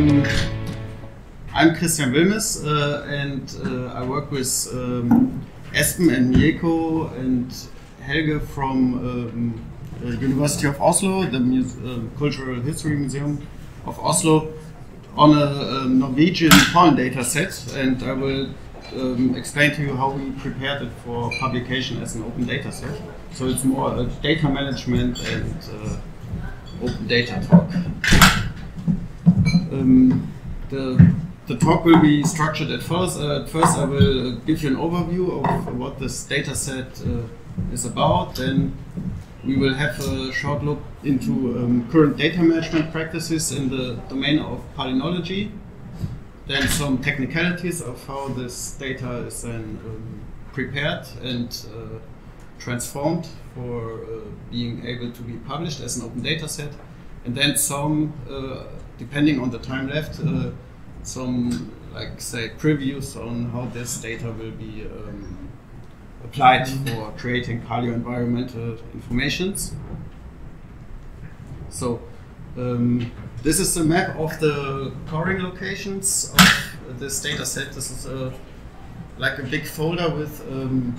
um, I'm Christian Willmes, uh, and uh, I work with um, Espen and Mieko and Helge from um, the University of Oslo, the uh, Cultural History Museum of Oslo, on a, a Norwegian pollen data set, and I will um, explain to you how we prepared it for publication as an open data set. So it's more a data management and uh, open data talk. Um, the, the talk will be structured at first. Uh, at first, I will give you an overview of what this data set uh, is about. Then we will have a short look into um, current data management practices in the domain of palynology. Then some technicalities of how this data is then um, prepared and uh, transformed for uh, being able to be published as an open data set. And then some, uh, depending on the time left, uh, some like say previews on how this data will be um, applied for creating paleo-environmental informations. So um, this is the map of the coring locations of this data set. This is a, like a big folder with um,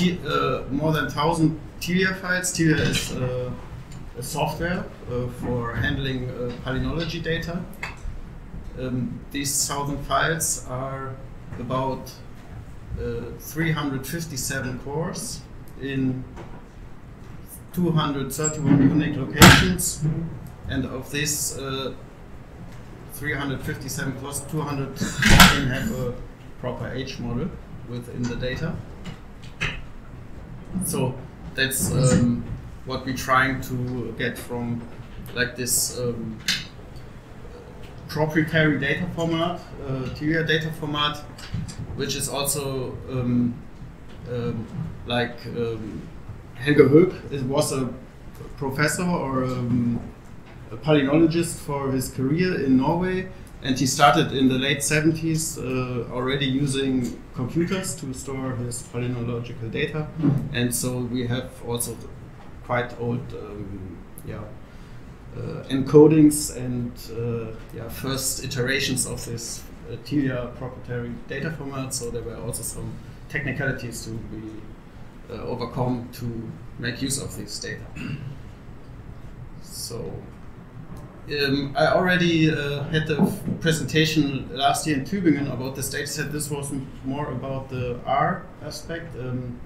uh, more than 1,000 TILIA files. TILIA is uh, a software uh, for handling uh, palynology data. Um, these 1,000 files are about uh, 357 cores in 231 unique locations, and of this uh, 357 plus 214 have a proper age model within the data. So that's um, what we're trying to get from like this um, proprietary data format, uh, TILIA data format, which is also um, um, like um, Helge it was a professor or um, a palynologist for his career in Norway, and he started in the late 70s uh, already using computers to store his palynological data, and so we have also quite old, um, yeah. Uh, encodings and uh, yeah, first iterations of this uh, TILIA proprietary data format, so there were also some technicalities to be uh, overcome to make use of this data. so um, I already uh, had a presentation last year in Tübingen about this data set. This was more about the R aspect um,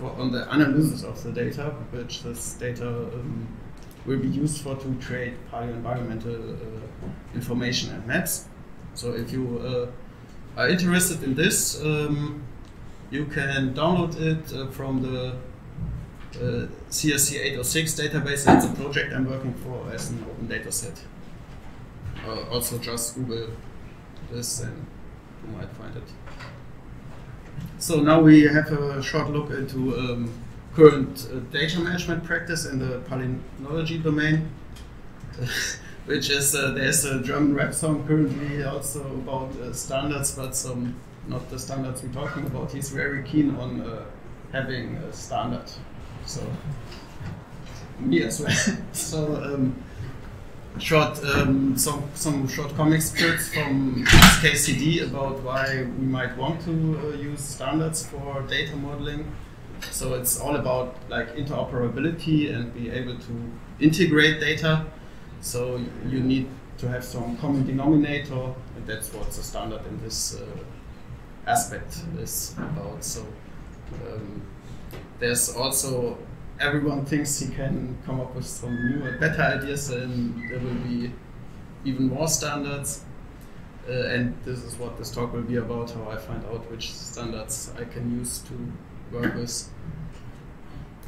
on the analysis of the data, which this data um, will be used for to create paleo-environmental uh, information and maps. So if you uh, are interested in this, um, you can download it uh, from the uh, CRC 806 database. It's a project I'm working for as an open data set. Uh, also just Google this and you might find it. So now we have a short look into um, current uh, data management practice in the palynology domain, which is uh, there's a German rap song currently also about uh, standards, but some not the standards we're talking about. He's very keen on uh, having a standard, so me as well. so um, short um, some some short comic strips from XKCD about why we might want to uh, use standards for data modeling. So it's all about like interoperability and be able to integrate data. So you need to have some common denominator, and that's what the standard in this uh, aspect is about. So um, there's also everyone thinks he can come up with some new and better ideas, and there will be even more standards. Uh, and this is what this talk will be about: how I find out which standards I can use to work with.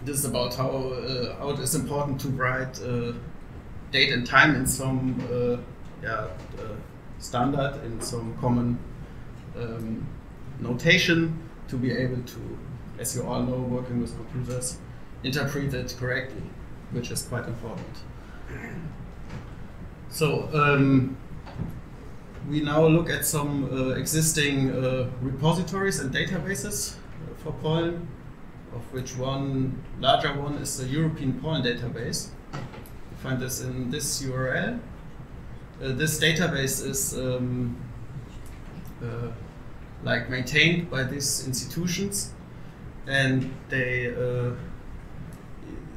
This is about how, uh, how it is important to write uh, date and time in some uh, yeah, uh, standard, in some common um, notation to be able to, as you all know, working with computers, interpret it correctly, which is quite important. So um, we now look at some uh, existing uh, repositories and databases for pollen, of which one larger one is the European pollen database. You find this in this URL. Uh, uh, this database is um, uh, like maintained by these institutions, and they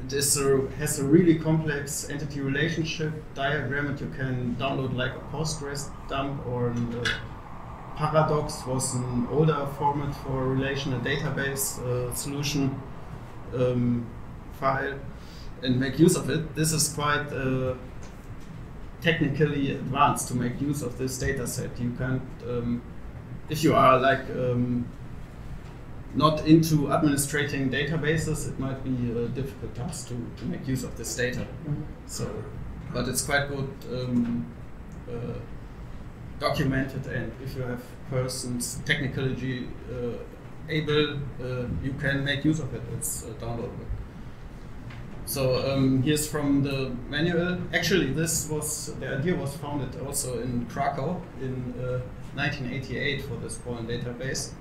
this has a really complex entity relationship diagram that you can download like a Postgres dump or Paradox was an older format for relational database uh, solution um, file and make use of it. This is quite uh, technically advanced to make use of this data set. You can't, um, if you are like um, not into administrating databases, it might be a difficult task to, to make use of this data. Mm -hmm. So, but it's quite good um, uh, documented and if you have persons technically uh, able, uh, you can make use of it. It's uh, downloadable. So um, here's from the manual. Actually, this was the idea was founded also in Krakow in 1988 for this Pollen database,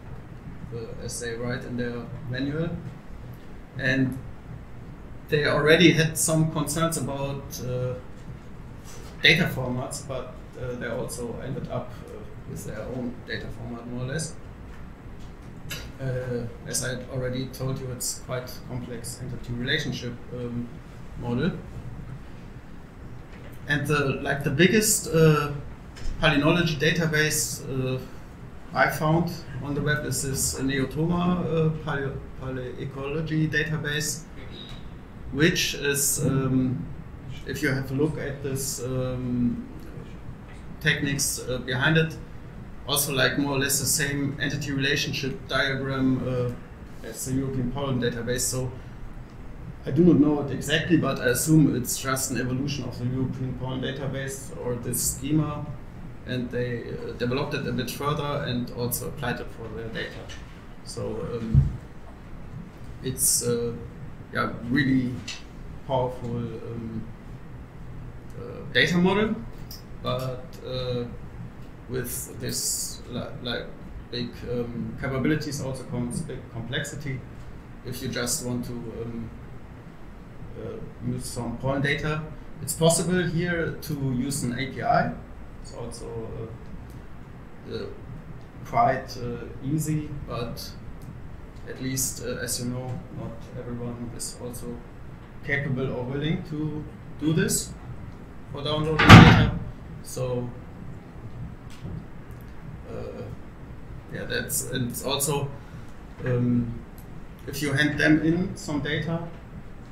as they write in their manual, and they already had some concerns about uh, data formats, but uh, they also ended up uh, with their own data format, more or less. Uh, as I already told you, it's quite complex entity relationship um, model. And the, like the biggest uh, palynology database uh, I found on the web is this Neotoma uh, Paleoecology database, which is, um, if you have a look at this um, techniques uh, behind it. Also, like more or less the same entity relationship diagram uh, as the European pollen database. So I do not know it exactly, but I assume it's just an evolution of the European pollen database or this schema, and they uh, developed it a bit further and also applied it for their data. So um, it's uh, yeah really powerful um, uh, data model but uh, with this like big um, capabilities also comes big complexity. If you just want to um, uh, use some pollen data, it's possible here to use an API. It's also uh, uh, quite uh, easy, but at least, as you know, not everyone is also capable or willing to do this for downloading data. So uh, yeah, that's it's also um, if you hand them in some data,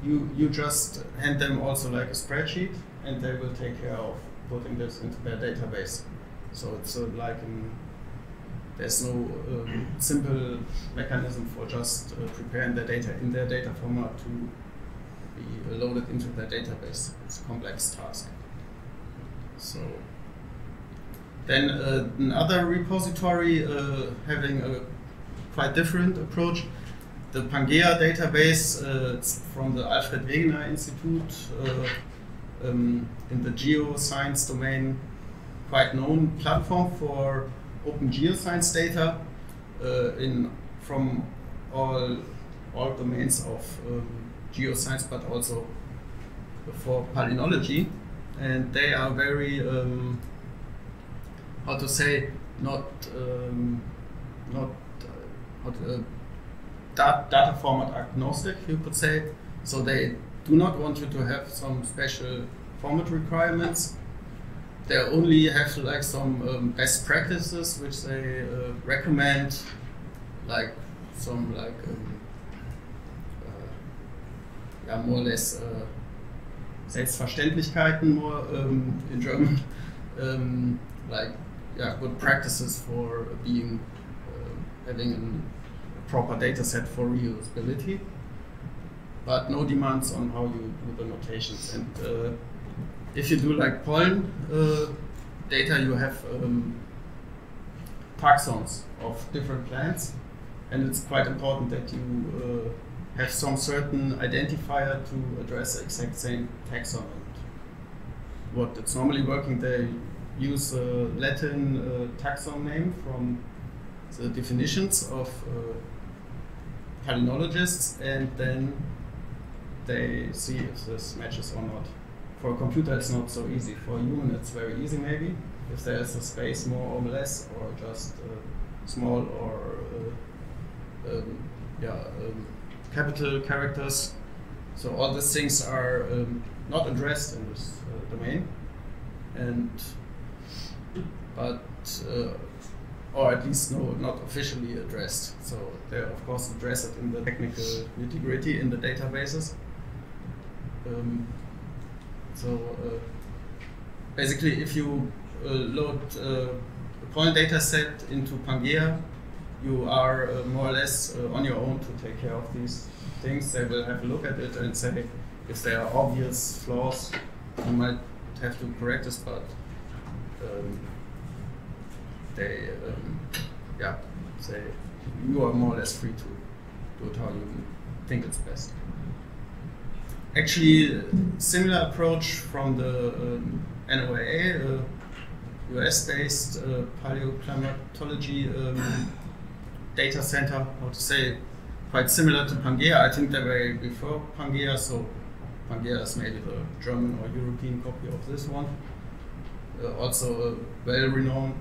you you just hand them also like a spreadsheet, and they will take care of putting this into their database. So it's uh, like an, there's no um, simple mechanism for just uh, preparing the data in their data format to be loaded into their database. It's a complex task. So then uh, another repository uh, having a quite different approach. The PANGAEA database, uh, from the Alfred Wegener Institute uh, um, in the geoscience domain, quite known platform for open geoscience data uh, in from all all domains of um, geoscience, but also for palynology and they are very um, how to say not um, not uh, uh, dat data format agnostic you could say. So they do not want you to have some special format requirements. They only have like some um, best practices which they uh, recommend like some like um, uh, yeah more or less uh, Selbstverständlichkeiten more um, in German, um, like yeah, good practices for being uh, having a proper data set for reusability, but no demands on how you do the notations. And uh, if you do like pollen uh, data, you have um, taxons of different plants, and it's quite important that you uh, have some certain identifier to address the exact same taxon. What it's normally working, they use a Latin uh, taxon name from the definitions of uh, palynologists, and then they see if this matches or not. for a computer it's not so easy. For a human it's very easy maybe if there is a space more or less or just uh, small or uh, um, yeah um, capital characters. So all these things are um, not addressed in this uh, domain, and but uh, or at least no, not officially addressed. So they of course address it in the technical nitty gritty in the databases. Um, so uh, basically, if you uh, load uh, a point data set into PANGAEA, you are more or less on your own to take care of these things. They will have a look at it and say if there are obvious flaws, you might have to correct this, but um, they, um, yeah, say you are more or less free to do it how you think it's best. Actually, similar approach from the um, NOAA, uh, US-based uh, paleoclimatology um, data center, how to say, quite similar to PANGAEA. I think they were before PANGAEA, so PANGAEA is maybe the German or European copy of this one. Uh, also a well-renowned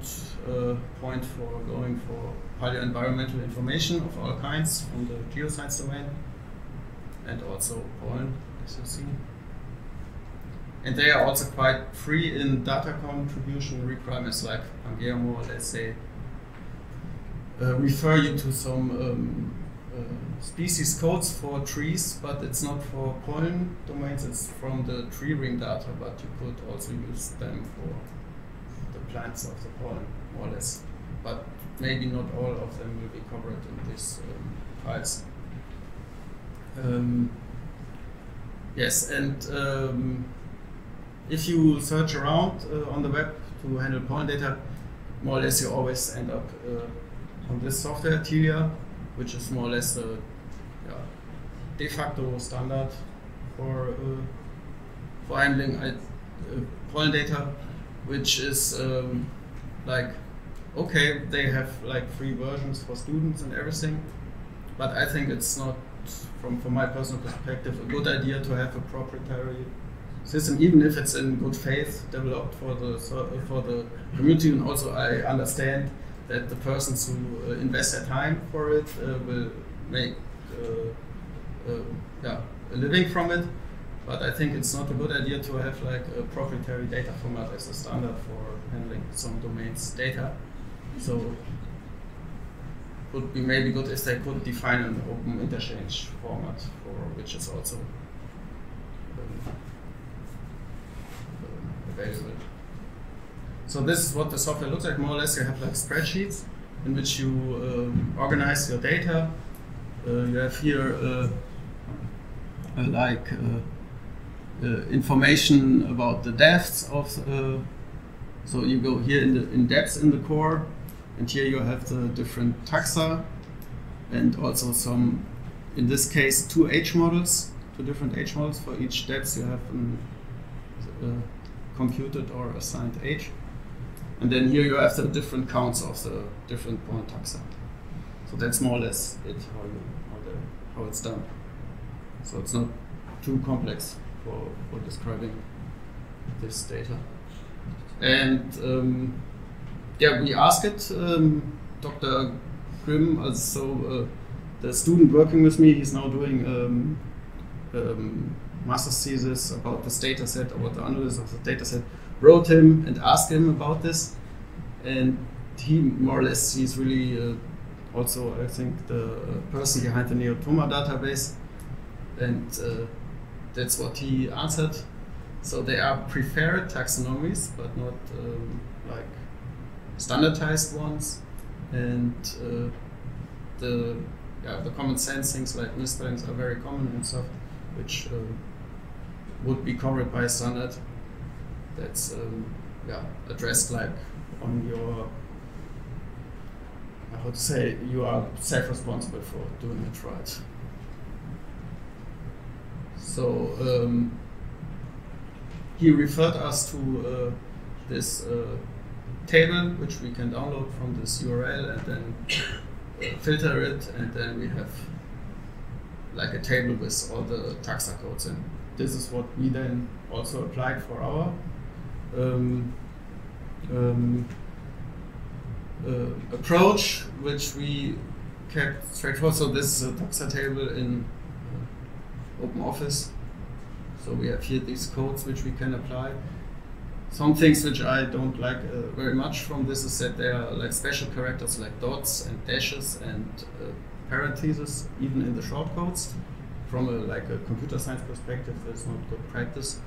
uh, point for going for paleo-environmental information of all kinds from the geoscience domain, and also pollen, And they are also quite free in data contribution requirements, like more, let's say, uh, refer you to some um, uh, species codes for trees, but it's not for pollen domains, it's from the tree ring data, but you could also use them for the plants of the pollen, more or less. But maybe not all of them will be covered in these um, files. Um, yes, and um, if you search around uh, on the web to handle pollen data, more or less you always end up uh, on this software, Tilia, which is more or less a yeah, de facto standard for uh, for handling uh, pollen data, which is um, like okay, they have like free versions for students and everything, but I think it's not from from my personal perspective a good idea to have a proprietary system, even if it's in good faith developed for the for the community. And also, I understand that the persons who uh, invest their time for it uh, will make uh, uh, yeah, a living from it. But I think it's not a good idea to have like a proprietary data format as a standard for handling some domains data. So would be maybe good if they could define an open interchange format for which is also um, available. So this is what the software looks like. More or less, you have like spreadsheets in which you um, organize your data. Uh, you have here uh, uh, like uh, uh, information about the depths of. Uh, so you go here in the in depths in the core, and here you have the different taxa, and also some, in this case, two age models, two different age models for each depth. You have an, computed or assigned age. And then here you have the different counts of the different point taxa. So that's more or less it, how, you, how, the, how it's done. So it's not too complex for, for describing this data. And um, yeah, we asked it, um, Dr. Grimm, uh, so the student working with me, he's now doing um, um master's thesis about this data set, about the analysis of the data set, wrote him and asked him about this. And he more or less, he's really uh, also, I think, the person behind the Neotoma database. And uh, that's what he answered. So they are preferred taxonomies, but not um, like standardized ones. And uh, the yeah, the common sense things like misspellings are very common and stuff, which uh, would be covered by a standard that's um, yeah addressed like on your I would say you are self-responsible for doing it right. So um, he referred us to uh, this uh, table which we can download from this URL and then filter it and then we have like a table with all the taxa codes And this is what we then also applied for our um, um, uh, approach, which we kept straightforward. So this is a doxa table in uh, OpenOffice. So we have here these codes which we can apply. Some things which I don't like uh, very much from this is that there are like special characters like dots and dashes and uh, parentheses even in the shortcodes. From a like a computer science perspective, that's not good practice.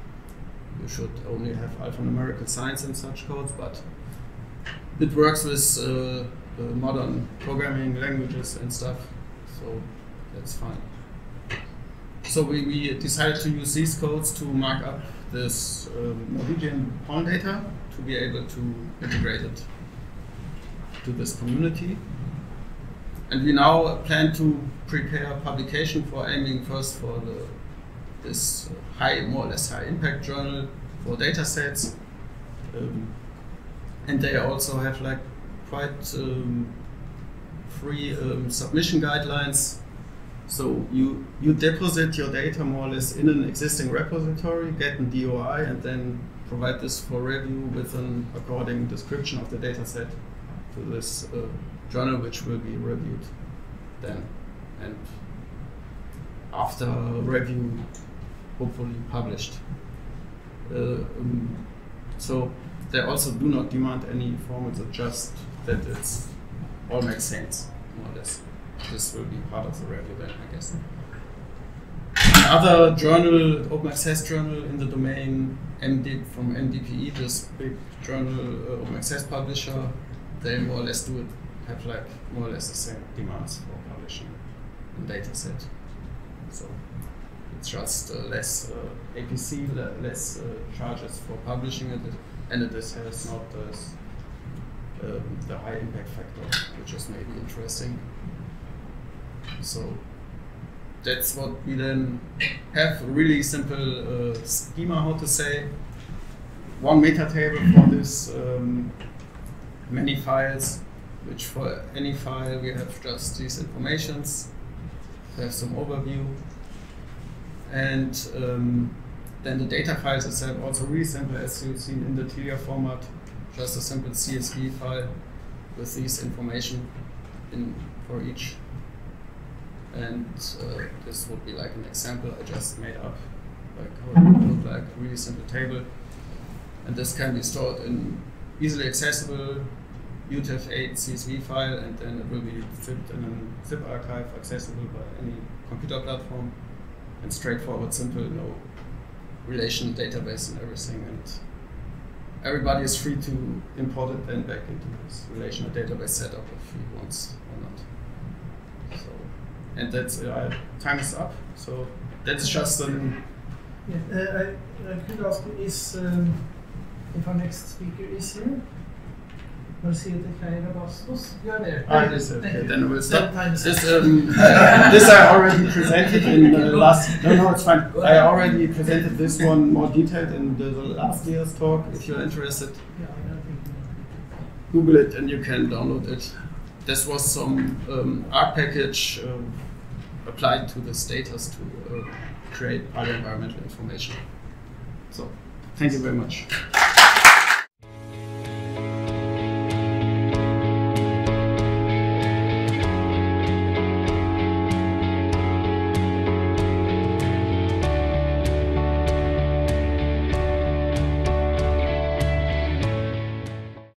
You should only have alphanumerical signs in such codes, but it works with uh, modern programming languages and stuff, so that's fine. So we, we decided to use these codes to mark up this um, Norwegian pollen data to be able to integrate it to this community. And we now plan to prepare publication for aiming first for the this high, more or less high impact journal for data sets. Um, and they also have like quite um, free um, submission guidelines. So you you deposit your data more or less in an existing repository, get an DOI, and then provide this for review with an according description of the data set to this uh, journal, which will be reviewed then. And after review, hopefully published. Uh, um, so they also do not demand any formats, it's just that it's all makes sense, more or less. This will be part of the review then, I guess. Another journal, open access journal in the domain MD from MDPI, this big journal, uh, open access publisher, they more or less do it, have like more or less the same demands for publishing a data set. So it's just uh, less uh, APC, less uh, charges for publishing it, and it has not this, um, the high impact factor, which is maybe interesting. So that's what we then have a really simple uh, schema, how to say. One meta table for this um, many files, which for any file we have just these informations. We have some overview. And um, then the data files itself also really simple as you've seen in the TIA format, just a simple CSV file with these information in for each. And uh, this would be like an example I just made up, like how it would look like, a really simple table. And this can be stored in easily accessible UTF-8 CSV file, and then it will be zipped in a zip archive accessible by any computer platform. And straightforward, simple, no relation database and everything. And everybody is free to import it then back into this relational database setup if he wants or not. And that's uh, time is up. So that's just an. Yeah, uh, I, I could ask is um, if our next speaker is here. We'll see the Kaira Bastos. You're there. Ah, okay, then we'll stop. This, um, this I already presented in the last. No, no, it's fine. I already presented this one more detailed in the, the last year's talk. If you're interested, Yeah, I don't think. Google it and you can download it. This was some um, R package um, applied to the status to uh, create other environmental information. So, thank you very much.